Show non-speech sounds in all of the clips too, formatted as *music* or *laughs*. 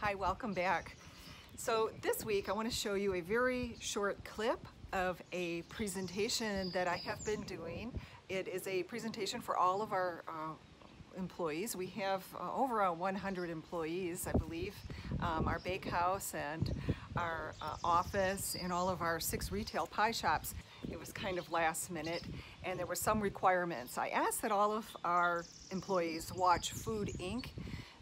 Hi, welcome back. So this week I want to show you a very short clip of a presentation that I have been doing. It is a presentation for all of our uh, employees. We have uh, over uh, 100 employees, I believe. Um, our bakehouse and our uh, office and all of our six retail pie shops. It was kind of last minute and there were some requirements. I asked that all of our employees watch Food Inc.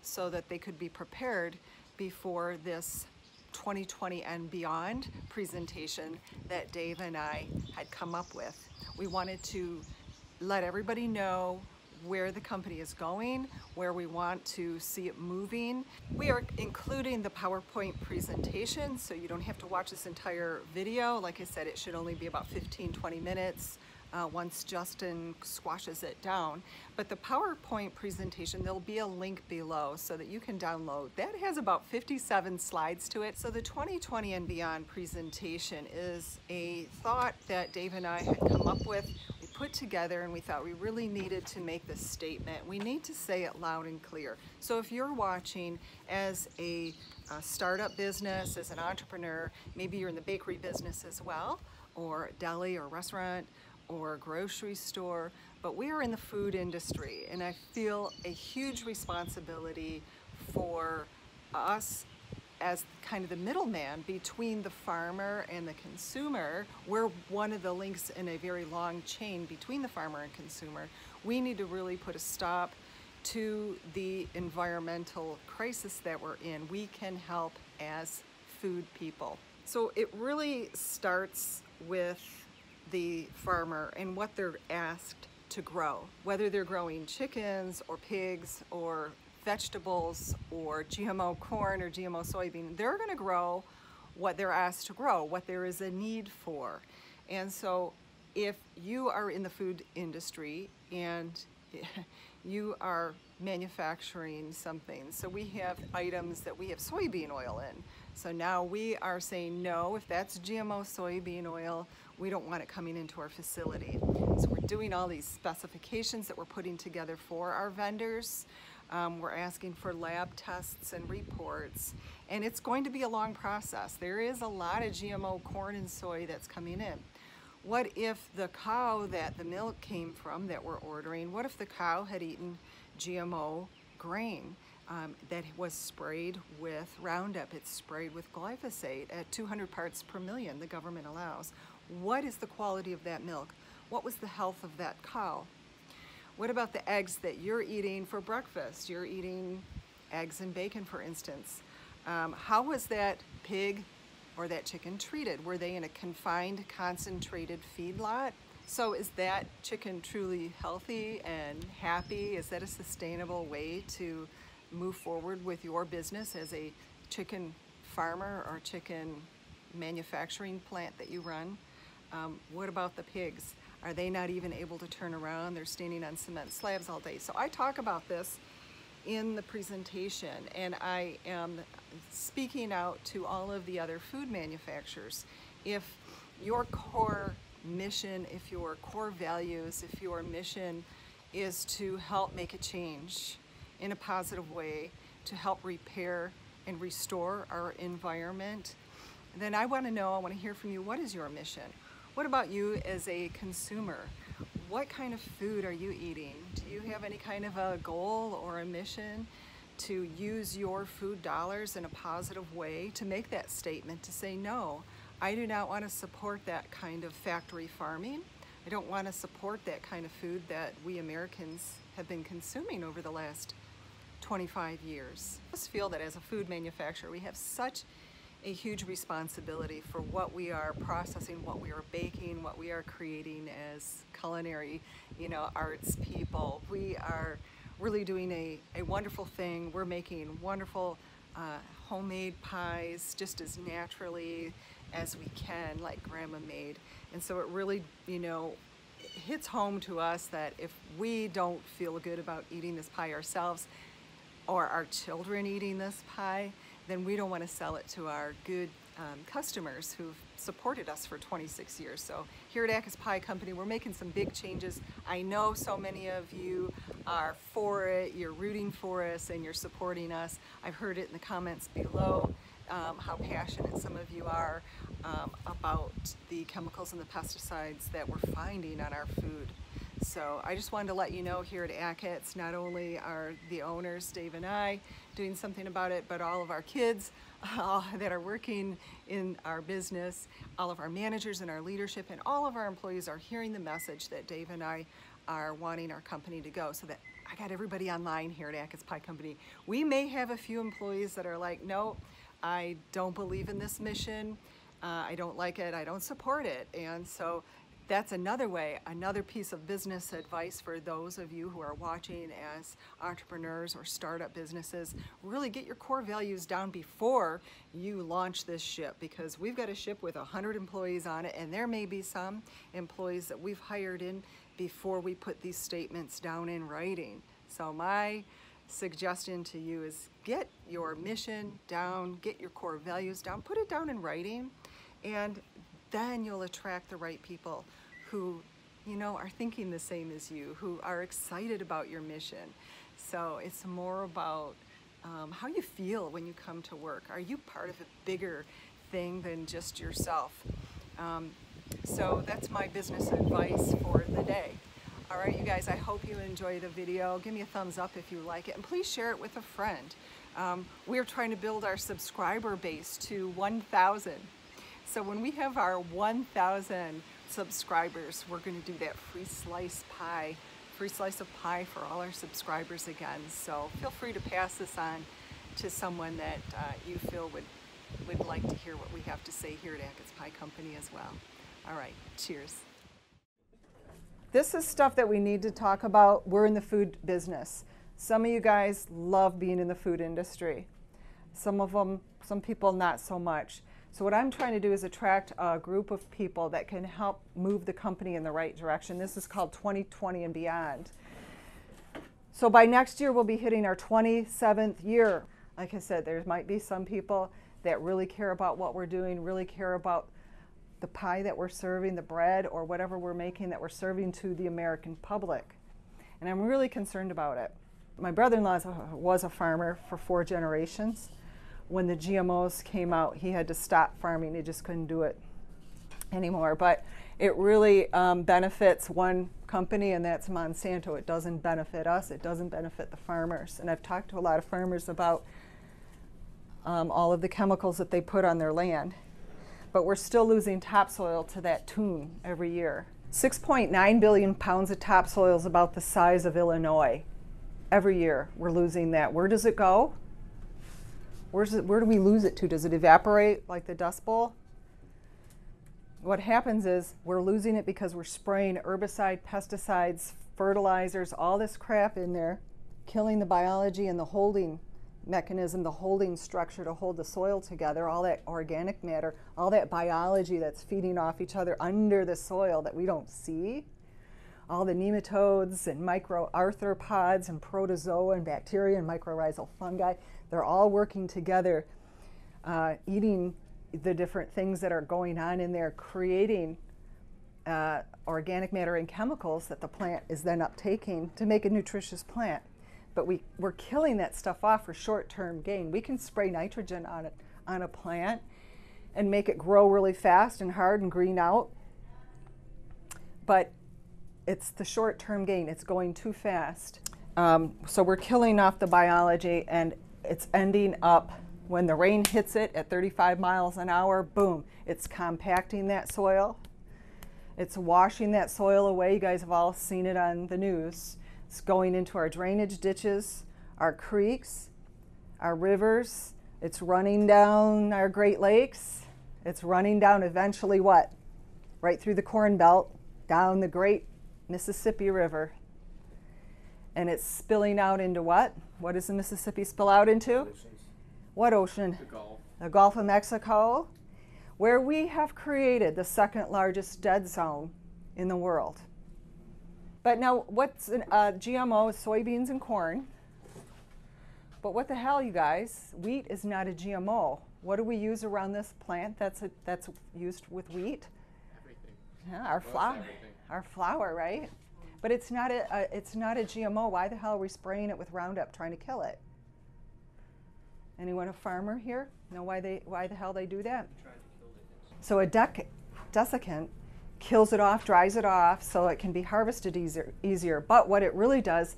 so that they could be prepared before this 2020 and beyond presentation that Dave and I had come up with. We wanted to let everybody know where the company is going, where we want to see it moving. We are including the PowerPoint presentation, so you don't have to watch this entire video. Like I said, it should only be about 15, 20 minutes uh, once Justin squashes it down. But the PowerPoint presentation, there'll be a link below so that you can download. That has about 57 slides to it. So the 2020 and beyond presentation is a thought that Dave and I had come up with We put together and we thought we really needed to make this statement. We need to say it loud and clear. So if you're watching as a, a startup business, as an entrepreneur, maybe you're in the bakery business as well, or deli or restaurant, or a grocery store, but we are in the food industry and I feel a huge responsibility for us as kind of the middleman between the farmer and the consumer, we're one of the links in a very long chain between the farmer and consumer. We need to really put a stop to the environmental crisis that we're in. We can help as food people. So it really starts with the farmer and what they're asked to grow, whether they're growing chickens or pigs or vegetables or GMO corn or GMO soybean, they're going to grow what they're asked to grow, what there is a need for. And so if you are in the food industry and *laughs* you are manufacturing something, so we have items that we have soybean oil in. So now we are saying no, if that's GMO soybean oil, we don't want it coming into our facility. So we're doing all these specifications that we're putting together for our vendors. Um, we're asking for lab tests and reports, and it's going to be a long process. There is a lot of GMO corn and soy that's coming in. What if the cow that the milk came from that we're ordering, what if the cow had eaten GMO grain um, that was sprayed with Roundup? It's sprayed with glyphosate at 200 parts per million, the government allows. What is the quality of that milk? What was the health of that cow? What about the eggs that you're eating for breakfast? You're eating eggs and bacon, for instance. Um, how was that pig or that chicken treated? Were they in a confined, concentrated feedlot? So is that chicken truly healthy and happy? Is that a sustainable way to move forward with your business as a chicken farmer or chicken manufacturing plant that you run? Um, what about the pigs? Are they not even able to turn around? They're standing on cement slabs all day. So I talk about this in the presentation and I am speaking out to all of the other food manufacturers. If your core mission, if your core values, if your mission is to help make a change in a positive way, to help repair and restore our environment, then I want to know, I want to hear from you, what is your mission? What about you as a consumer? What kind of food are you eating? Do you have any kind of a goal or a mission to use your food dollars in a positive way to make that statement to say, no, I do not want to support that kind of factory farming. I don't want to support that kind of food that we Americans have been consuming over the last 25 years. I just feel that as a food manufacturer, we have such a huge responsibility for what we are processing, what we are baking, what we are creating as culinary, you know, arts people. We are really doing a, a wonderful thing. We're making wonderful uh, homemade pies just as naturally as we can, like grandma made. And so it really, you know, hits home to us that if we don't feel good about eating this pie ourselves or our children eating this pie, then we don't want to sell it to our good um, customers who've supported us for 26 years. So here at Achatz Pie Company, we're making some big changes. I know so many of you are for it, you're rooting for us, and you're supporting us. I've heard it in the comments below. Um, how passionate some of you are um, about the chemicals and the pesticides that we're finding on our food. So I just wanted to let you know here at Achatz, not only are the owners, Dave and I, doing something about it, but all of our kids *laughs* uh, that are working in our business, all of our managers and our leadership, and all of our employees are hearing the message that Dave and I are wanting our company to go so that I got everybody online here at Achatz Pie Company. We may have a few employees that are like, no, I don't believe in this mission. Uh, I don't like it. I don't support it. And so that's another way, another piece of business advice for those of you who are watching as entrepreneurs or startup businesses. Really get your core values down before you launch this ship because we've got a ship with 100 employees on it and there may be some employees that we've hired in before we put these statements down in writing. So my suggestion to you is get your mission down, get your core values down, put it down in writing and then you'll attract the right people who, you know, are thinking the same as you, who are excited about your mission. So it's more about um, how you feel when you come to work. Are you part of a bigger thing than just yourself? Um, so that's my business advice for the day. All right, you guys, I hope you enjoy the video. Give me a thumbs up if you like it, and please share it with a friend. Um, we're trying to build our subscriber base to 1,000. So when we have our 1,000 subscribers, we're going to do that free slice pie, free slice of pie for all our subscribers again. So feel free to pass this on to someone that uh, you feel would, would like to hear what we have to say here at Achatz Pie Company as well. All right, cheers. This is stuff that we need to talk about. We're in the food business. Some of you guys love being in the food industry. Some of them, some people not so much. So what I'm trying to do is attract a group of people that can help move the company in the right direction. This is called 2020 and beyond. So by next year, we'll be hitting our 27th year. Like I said, there might be some people that really care about what we're doing, really care about the pie that we're serving, the bread, or whatever we're making that we're serving to the American public. And I'm really concerned about it. My brother in law was a farmer for four generations when the GMOs came out, he had to stop farming. He just couldn't do it anymore. But it really um, benefits one company, and that's Monsanto. It doesn't benefit us, it doesn't benefit the farmers. And I've talked to a lot of farmers about um, all of the chemicals that they put on their land. But we're still losing topsoil to that tune every year. 6.9 billion pounds of topsoil is about the size of Illinois. Every year we're losing that. Where does it go? Where's it, where do we lose it to? Does it evaporate like the Dust Bowl? What happens is we're losing it because we're spraying herbicide, pesticides, fertilizers, all this crap in there, killing the biology and the holding mechanism, the holding structure to hold the soil together, all that organic matter, all that biology that's feeding off each other under the soil that we don't see. All the nematodes and microarthropods and protozoa and bacteria and mycorrhizal fungi they're all working together, uh, eating the different things that are going on in there, creating uh, organic matter and chemicals that the plant is then uptaking to make a nutritious plant. But we, we're killing that stuff off for short term gain. We can spray nitrogen on, it, on a plant and make it grow really fast and hard and green out. But it's the short term gain, it's going too fast. Um, so we're killing off the biology and it's ending up when the rain hits it at 35 miles an hour, boom, it's compacting that soil. It's washing that soil away. You guys have all seen it on the news. It's going into our drainage ditches, our creeks, our rivers. It's running down our Great Lakes. It's running down eventually what? Right through the Corn Belt, down the Great Mississippi River. And it's spilling out into what? What does the Mississippi spill out into? Oceans. What ocean? The Gulf. The Gulf of Mexico, where we have created the second largest dead zone in the world. But now, what's an, uh, GMO is soybeans and corn. But what the hell, you guys? Wheat is not a GMO. What do we use around this plant that's, a, that's used with wheat? Everything. Yeah, our Most flour, our flour, right? But it's not a, a it's not a GMO. Why the hell are we spraying it with Roundup trying to kill it? Anyone a farmer here? Know why they why the hell they do that? So a dec- desiccant kills it off, dries it off, so it can be harvested easier. Easier. But what it really does,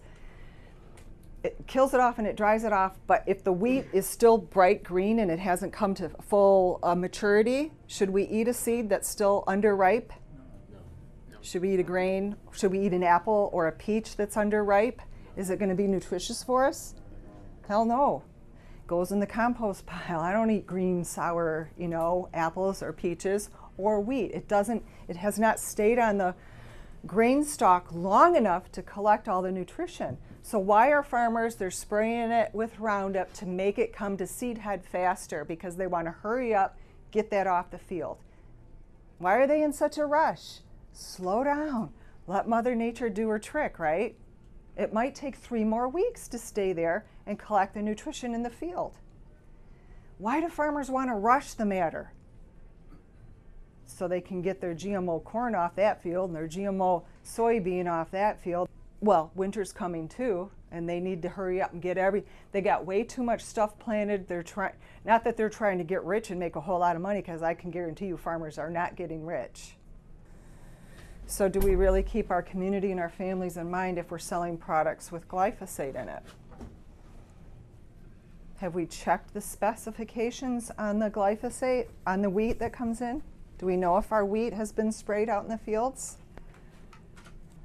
it kills it off and it dries it off. But if the wheat is still bright green and it hasn't come to full uh, maturity, should we eat a seed that's still underripe? Should we eat a grain? Should we eat an apple or a peach that's underripe? Is it going to be nutritious for us? Hell no. Goes in the compost pile. I don't eat green, sour, you know, apples or peaches or wheat. It doesn't, it has not stayed on the grain stalk long enough to collect all the nutrition. So why are farmers they're spraying it with Roundup to make it come to seed head faster because they want to hurry up, get that off the field. Why are they in such a rush? Slow down. Let Mother Nature do her trick, right? It might take three more weeks to stay there and collect the nutrition in the field. Why do farmers want to rush the matter? So they can get their GMO corn off that field and their GMO soybean off that field. Well, winter's coming too, and they need to hurry up and get every. They got way too much stuff planted. They're trying, not that they're trying to get rich and make a whole lot of money, because I can guarantee you farmers are not getting rich. So, do we really keep our community and our families in mind if we're selling products with glyphosate in it? Have we checked the specifications on the glyphosate on the wheat that comes in? Do we know if our wheat has been sprayed out in the fields?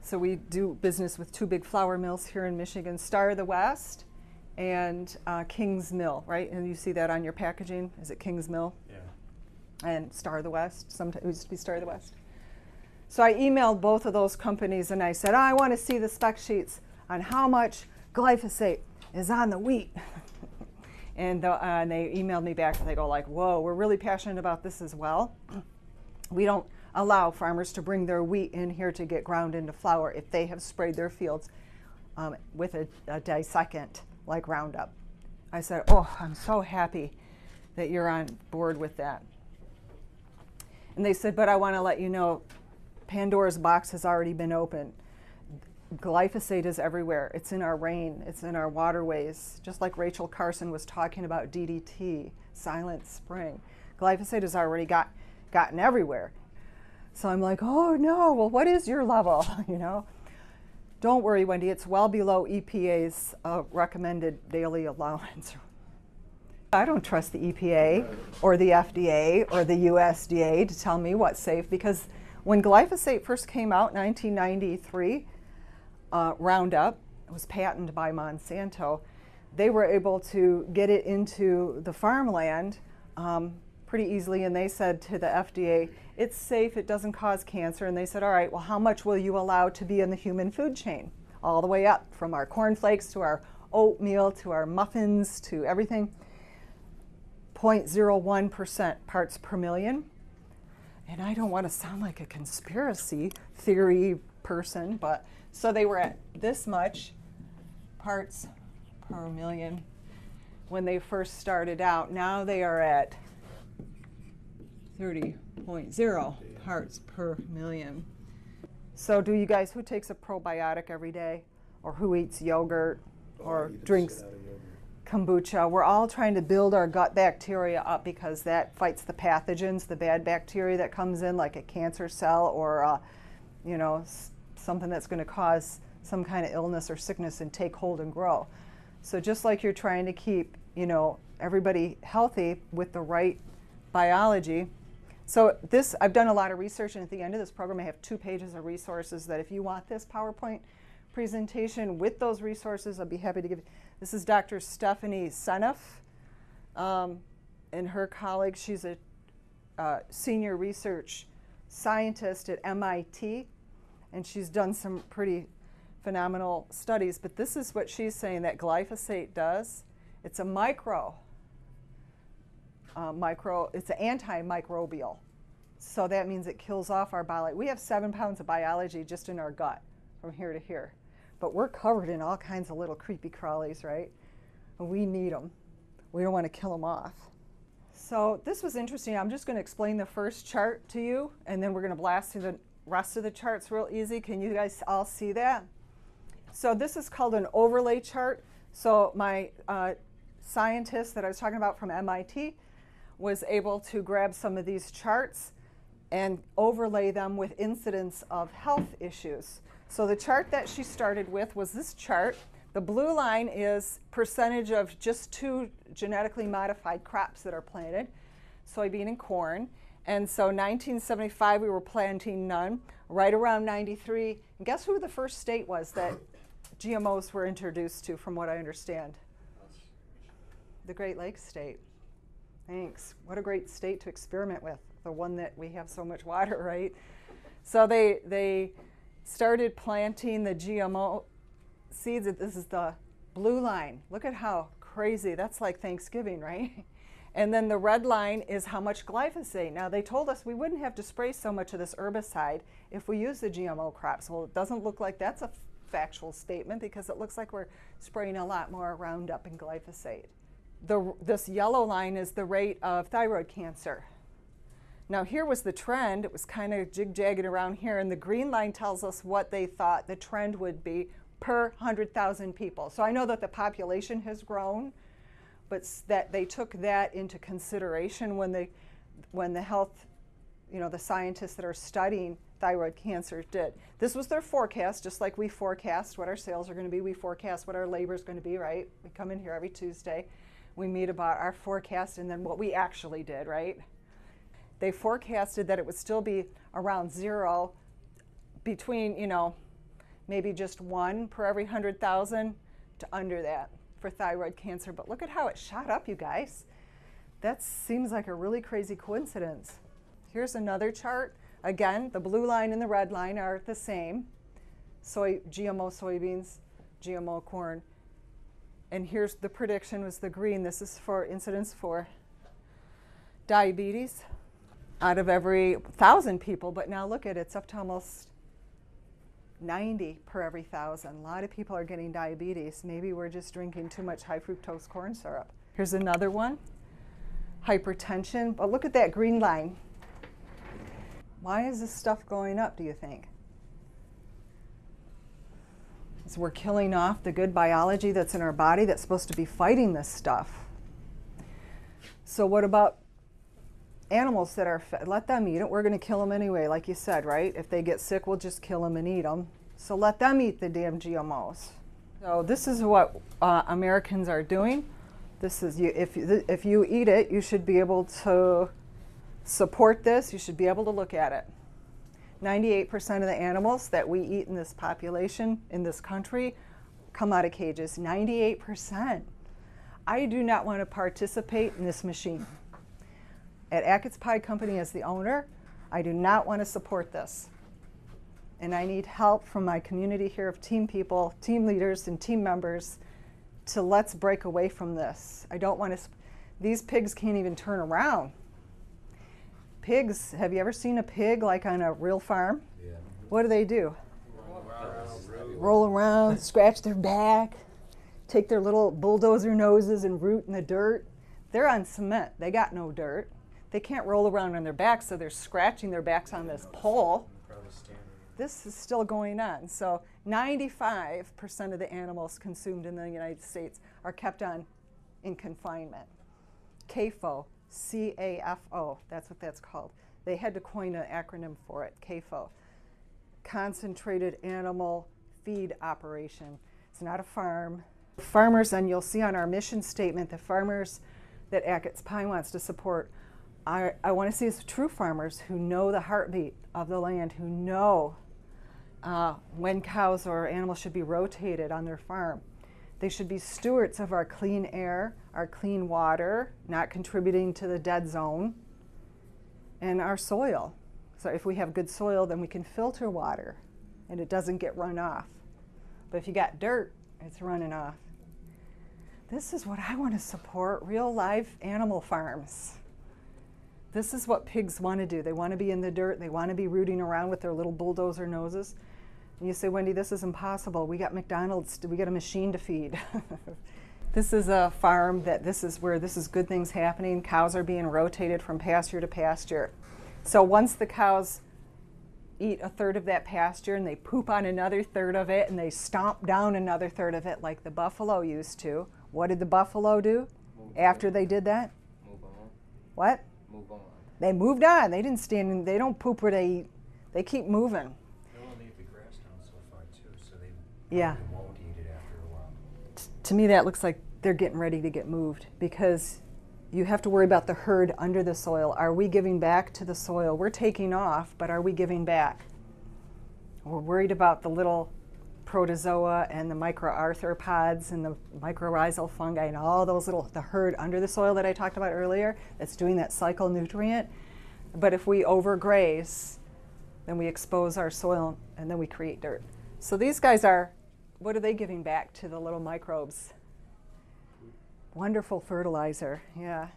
So, we do business with two big flour mills here in Michigan Star of the West and uh, King's Mill, right? And you see that on your packaging. Is it King's Mill? Yeah. and Star of the West. Sometimes it used to be Star of the West. So I emailed both of those companies and I said, I want to see the spec sheets on how much glyphosate is on the wheat. *laughs* and, the, uh, and they emailed me back and they go like, whoa, we're really passionate about this as well. *clears throat* We don't allow farmers to bring their wheat in here to get ground into flour if they have sprayed their fields um, with a, a desiccant like Roundup. I said, oh, I'm so happy that you're on board with that. And they said, but I want to let you know Pandora's box has already been opened. Glyphosate is everywhere. It's in our rain, it's in our waterways. Just like Rachel Carson was talking about DDT, silent spring. Glyphosate has already got, gotten everywhere. So I'm like, oh no, well, what is your level? *laughs* you know? Don't worry, Wendy, it's well below EPA's uh, recommended daily allowance. *laughs* I don't trust the EPA or the FDA or the USDA to tell me what's safe because when glyphosate first came out in 1993, uh, Roundup, was patented by Monsanto, they were able to get it into the farmland um, pretty easily and they said to the FDA, it's safe, it doesn't cause cancer. And they said, all right, well, how much will you allow to be in the human food chain? All the way up from our cornflakes to our oatmeal to our muffins to everything. 0.01% parts per million. And I don't want to sound like a conspiracy theory person, but so they were at this much parts per million when they first started out. Now they are at 30.0 parts per million. So, do you guys, who takes a probiotic every day? Or who eats yogurt? Or drinks kombucha? We're all trying to build our gut bacteria up because that fights the pathogens, the bad bacteria that comes in, like a cancer cell or, uh, you know, something that's going to cause some kind of illness or sickness and take hold and grow. So, just like you're trying to keep, you know, everybody healthy with the right biology, so this, I've done a lot of research, and at the end of this program, I have two pages of resources that if you want this PowerPoint presentation with those resources, I'd be happy to give. This is Dr. Stephanie Seneff um, and her colleague. She's a uh, senior research scientist at MIT, and she's done some pretty phenomenal studies. But this is what she's saying that glyphosate does. It's a micro uh, micro, it's an antimicrobial. So that means it kills off our biology. We have seven pounds of biology just in our gut from here to here. But we're covered in all kinds of little creepy crawlies, right? We need them. We don't want to kill them off. So So this was interesting. I'm just going to explain the first chart to you, and then we're going to blast through the rest of the charts real easy. Can you guys all see that? So this is called an overlay chart. So my uh, scientist that I was talking about from MIT was able to grab some of these charts and overlay them with incidents of health issues. So the chart that she started with was this chart. The blue line is percentage of just two genetically modified crops that are planted, soybean and corn. And so 1975 we were planting none. Right around 93, and guess who the first state was that GMOs were introduced to from what I understand? The Great Lakes state. Thanks. What a great state to experiment with. The one that we have so much water, *laughs* right? So they they started planting the GMO seeds. This is the blue line. Look at how crazy. That's like Thanksgiving, right? *laughs* And then the red line is how much glyphosate. Now, they told us we wouldn't have to spray so much of this herbicide if we use the GMO crops. Well, it doesn't look like that's a factual statement because it looks like we're spraying a lot more Roundup and glyphosate. The, this yellow line is the rate of thyroid cancer. Now, here was the trend. It was kind of jig jagging around here, and the green line tells us what they thought the trend would be per 100,000 people. So I know that the population has grown, but that they took that into consideration when they, when the health, you know, the scientists that are studying thyroid cancer did. This was their forecast, just like we forecast what our sales are going to be. We forecast what our labor is going to be, right? We come in here every Tuesday. We meet about our forecast and then what we actually did, right? They forecasted that it would still be around zero between, you know, maybe just one per every 100,000 to under that for thyroid cancer. But look at how it shot up, you guys. That seems like a really crazy coincidence. Here's another chart. Again, the blue line and the red line are the same. Soy, GMO soybeans, GMO corn. And here's the prediction was the green. This is for incidence for diabetes out of every thousand people. But now look at it, it's up to almost 90 per every thousand. A lot of people are getting diabetes. Maybe we're just drinking too much high fructose corn syrup. Here's another one hypertension. But look at that green line. Why is this stuff going up, do you think? So we're killing off the good biology that's in our body that's supposed to be fighting this stuff. So, what about animals that are fed, let them eat it. We're going to kill them anyway, like you said, right? If they get sick, we'll just kill them and eat them. So let them eat the damn GMOs. So this is what uh, Americans are doing. This is you, if if you eat it, you should be able to support this. You should be able to look at it. 98% of the animals that we eat in this population in this country come out of cages. 98%. I do not want to participate in this machine at Achatz Pie Company as the owner, I do not want to support this. And I need help from my community here of team people, team leaders, and team members to let's break away from this. I don't want to, these pigs can't even turn around. Pigs, have you ever seen a pig like on a real farm? Yeah. What do they do? Roll around scratch their back, take their little bulldozer noses and root in the dirt. They're on cement, they got no dirt they can't roll around on their backs, so they're scratching their backs on this pole. This is still going on. So 95% of the animals consumed in the United States are kept on in confinement. CAFO, C A F O, that's what that's called. They had to coin an acronym for it, CAFO. Concentrated Animal Feed Operation. It's not a farm. Farmers, and you'll see on our mission statement, the farmers that Pie wants to support I, I want to see true farmers who know the heartbeat of the land, who know uh, when cows or animals should be rotated on their farm. They should be stewards of our clean air, our clean water, not contributing to the dead zone, and our soil. So if we have good soil, then we can filter water and it doesn't get run off. But if you got dirt, it's running off. This is what I want to support real live animal farms. This is what pigs want to do. They want to be in the dirt. They want to be rooting around with their little bulldozer noses. And you say, Wendy, this is impossible. We got McDonald's. We got a machine to feed. *laughs* This is a farm that this is where this is good things happening. Cows are being rotated from pasture to pasture. So once the cows eat a third of that pasture and they poop on another third of it and they stomp down another third of it like the buffalo used to, what did the buffalo do after they did that? Move on. What? Move on. They moved on. They didn't stand. in- They don't poop where they eat. They keep moving. They'll leave the grass down so far too, so they Yeah. won't eat it after a while. T- to me, that looks like they're getting ready to get moved because you have to worry about the herd under the soil. Are we giving back to the soil? We're taking off, but are we giving back? We're worried about the little protozoa and the microarthropods and the mycorrhizal fungi and all those little the herd under the soil that I talked about earlier that's doing that cycle nutrient. But if we overgraze, then we expose our soil and then we create dirt. So these guys are what are they giving back to the little microbes? Wonderful fertilizer. Yeah.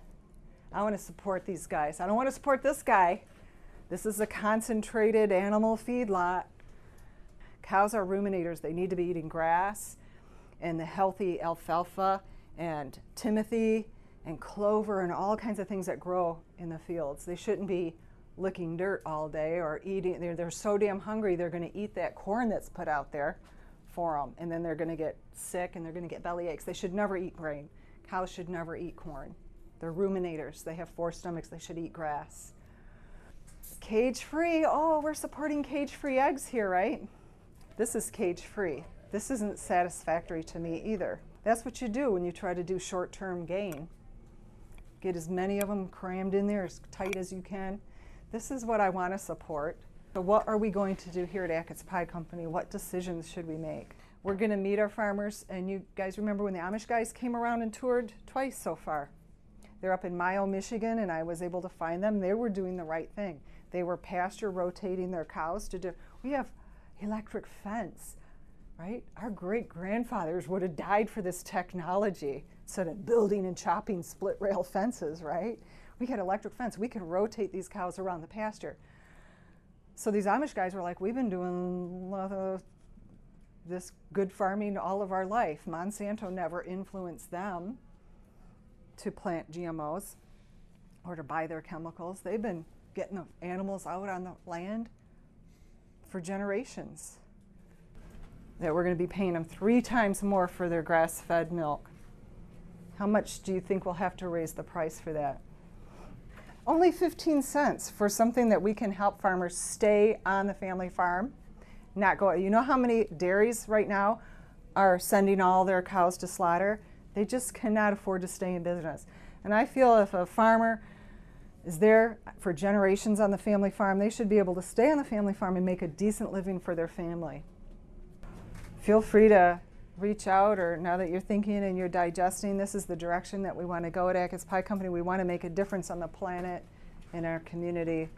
I want to support these guys. I don't want to support this guy. This is a concentrated animal feedlot. Cows are ruminators. They need to be eating grass and the healthy alfalfa and timothy and clover and all kinds of things that grow in the fields. They shouldn't be licking dirt all day or eating. They're, they're so damn hungry, they're going to eat that corn that's put out there for them. And then they're going to get sick and they're going to get belly aches. They should never eat grain. Cows should never eat corn. They're ruminators. They have four stomachs. They should eat grass. Cage free. Oh, we're supporting cage free eggs here, right? This is cage free. This isn't satisfactory to me either. That's what you do when you try to do short term gain. Get as many of them crammed in there as tight as you can. This is what I want to support. So, what are we going to do here at Achatz Pie Company? What decisions should we make? We're going to meet our farmers, and you guys remember when the Amish guys came around and toured twice so far? They're up in Mio, Michigan, and I was able to find them. They were doing the right thing. They were pasture rotating their cows to do. We have electric fence, right? Our great grandfathers would have died for this technology instead of building and chopping split rail *laughs* fences, right? We had electric fence. We could rotate these cows around the pasture. So these Amish guys were like, we've been doing uh, this good farming all of our life. Monsanto never influenced them to plant GMOs or to buy their chemicals. They've been getting the animals out on the land for generations. That we're going to be paying them three times more for their grass fed milk. How much do you think we'll have to raise the price for that? Only 15 cents for something that we can help farmers stay on the family farm, not go. You know how many dairies right now are sending all their cows to slaughter? They just cannot afford to stay in business. And I feel if a farmer is there for generations on the family farm, they should be able to stay on the family farm and make a decent living for their family. Feel free to reach out, or now that you're thinking and you're digesting, this is the direction that we want to go at Achatz Pie Company. We want to make a difference on the planet, in our community,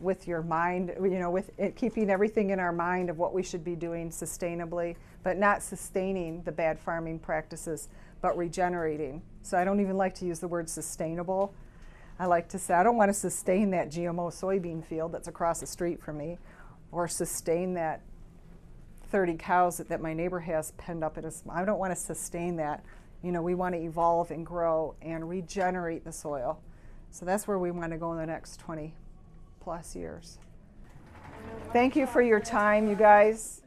with your mind, you know, with it, keeping everything in our mind of what we should be doing sustainably, but not sustaining the bad farming practices, but regenerating. So I don't even like to use the word sustainable. I like to say I don't want to sustain that GMO soybean field that's across the street from me, or sustain that 30 cows that, that my neighbor has penned up in his. I don't want to sustain that. You know, we want to evolve and grow and regenerate the soil. So that's where we want to go in the next 20 plus years. Thank you for your time, you guys.